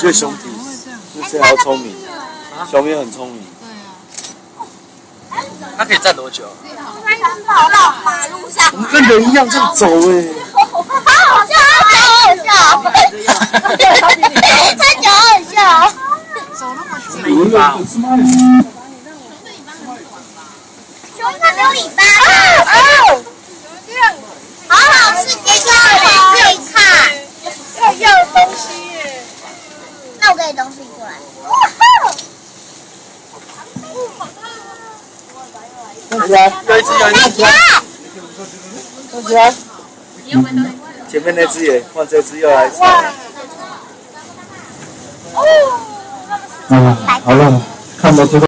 觉得熊挺，那真的好聪明，熊也很聪明。它可以站多久？跑到马路上。我们跟人一样这样走哎。好笑，好笑，好笑。他脚好笑。走那么近。尾巴。熊它没有尾巴。哦。这样。好好吃，接下来可以看。要要东西耶。那我给你东西过来。站起来，有一只，有一只。站起来。前面那只也换这只又来一只。哦。嗯，好了，看到最后。